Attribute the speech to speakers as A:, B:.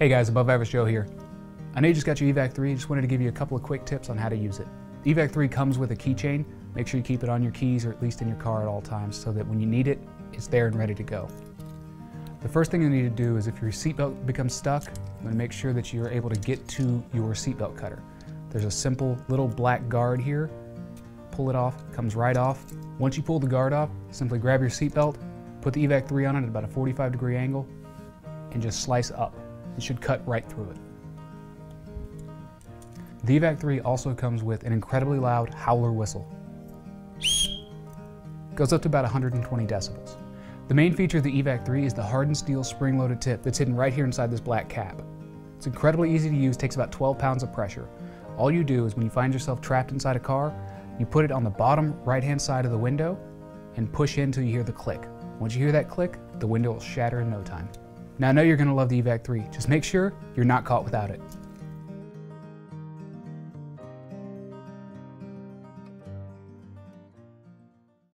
A: Hey guys, Above Average Joe here. I know you just got your EVAC 3, just wanted to give you a couple of quick tips on how to use it. The EVAC 3 comes with a keychain. Make sure you keep it on your keys or at least in your car at all times so that when you need it, it's there and ready to go. The first thing you need to do is if your seatbelt becomes stuck, you want to make sure that you're able to get to your seatbelt cutter. There's a simple little black guard here. Pull it off, comes right off. Once you pull the guard off, simply grab your seatbelt, put the EVAC 3 on it at about a 45 degree angle, and just slice up. It should cut right through it. The EVAC 3 also comes with an incredibly loud howler whistle. Goes up to about 120 decibels. The main feature of the EVAC 3 is the hardened steel spring-loaded tip that's hidden right here inside this black cap. It's incredibly easy to use, takes about 12 pounds of pressure. All you do is when you find yourself trapped inside a car, you put it on the bottom right-hand side of the window and push in until you hear the click. Once you hear that click, the window will shatter in no time. Now I know you're going to love the EVAC 3, just make sure you're not caught without it.